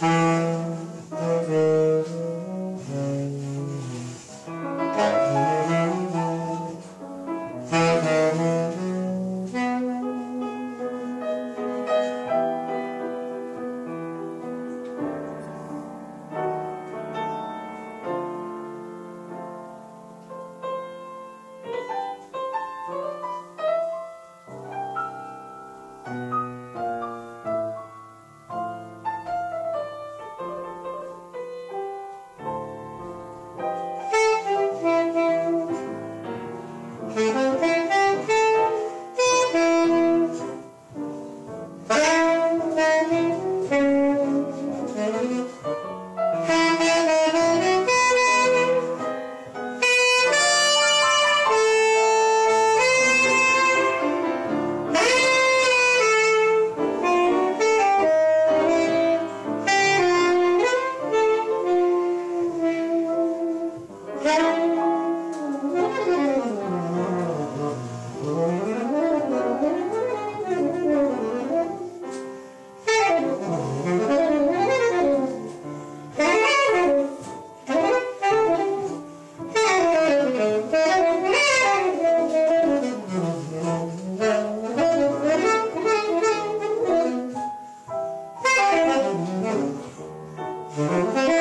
Mm-hmm.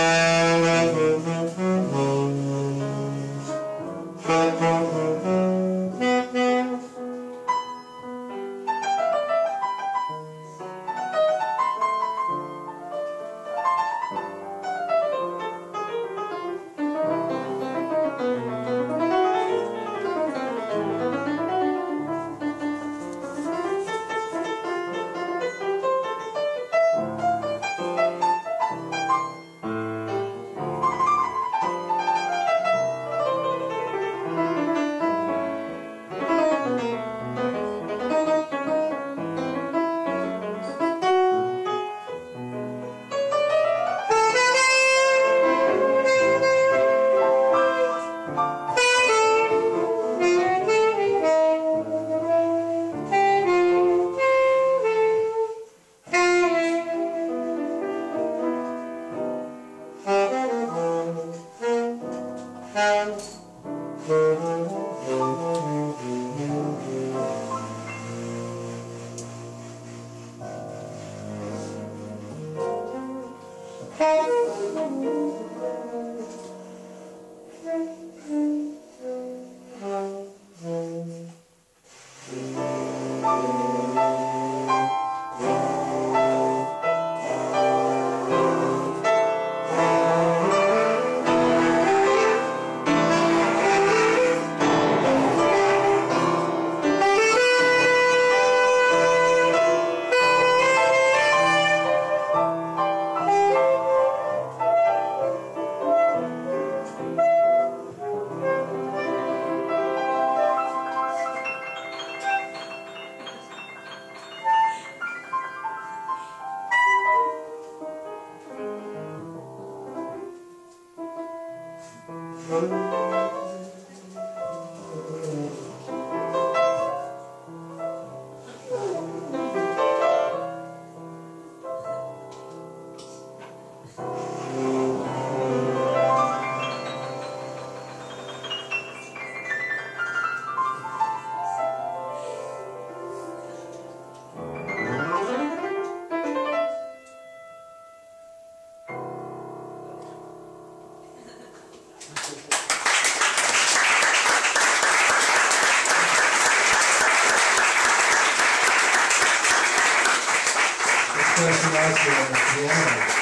Bye. Thank you. Glória.